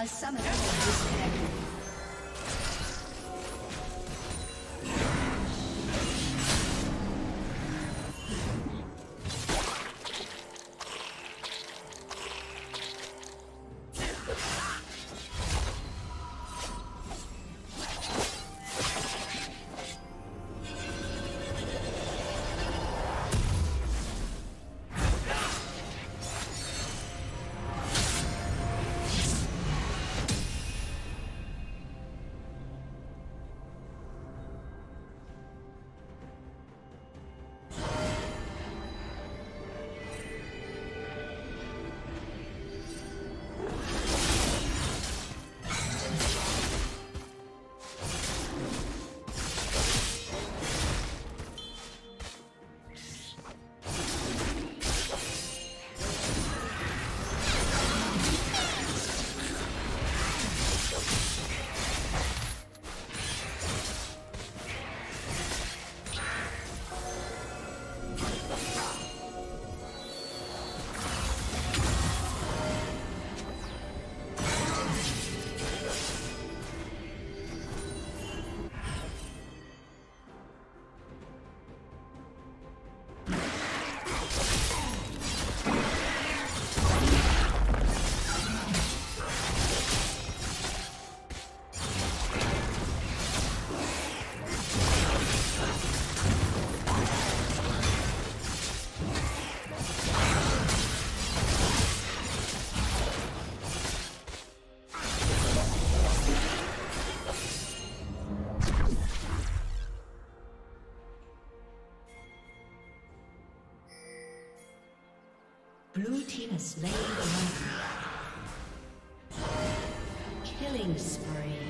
A summoner slain Killing spree.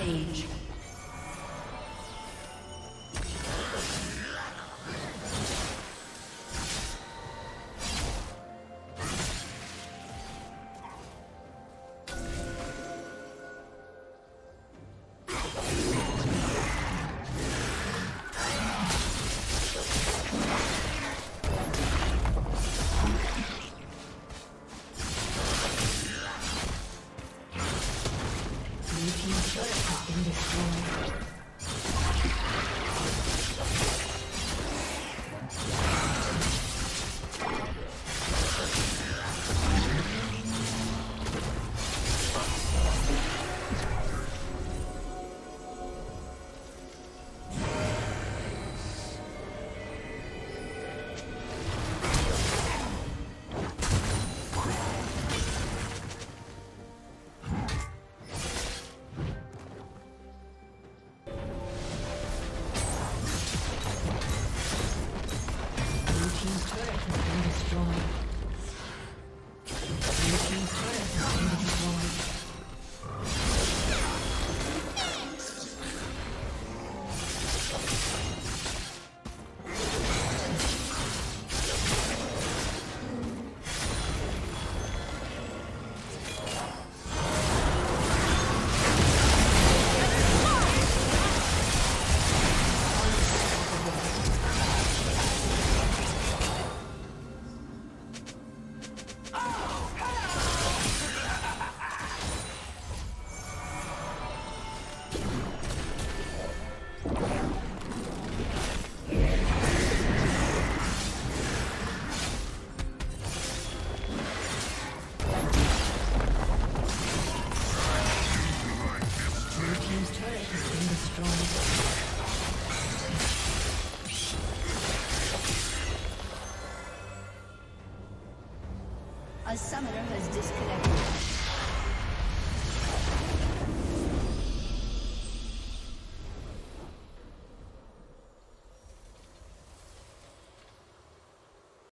Rampage.